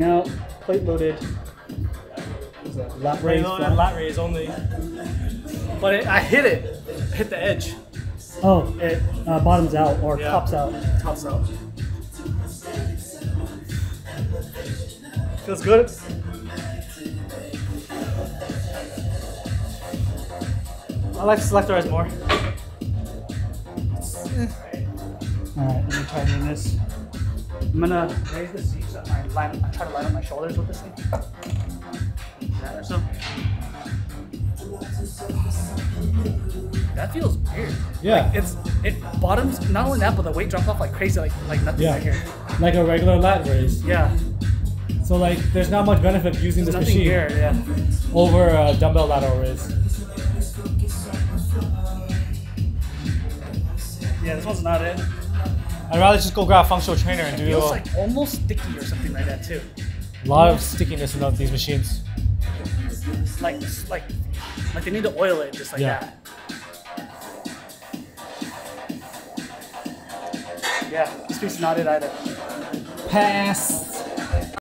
Now, plate loaded. Lat raise. lat raise only. But it, I hit it. Hit the edge. Oh, it uh, bottoms out or Yeah. tops out. Tops out. Feels good. I like to selectorize more. All right, let me try doing this. I'm gonna raise the seat so I line. I try to line up my shoulders with this thing. That or so. That feels weird. Yeah. It's it bottoms. Not only that, but the weight dropped off like crazy, like like nothing Yeah. right here. Like a regular lat raise. Yeah, So like, there's not much benefit using there's this machine here. Yeah. over a dumbbell lateral raise. Yeah, this one's not it. I'd rather just go grab a functional trainer and It do feels a like almost sticky or something like that too. A lot of stickiness in these machines. Like like like they need to oil it just like Yeah. that. Yeah, this piece is not it either. Pass.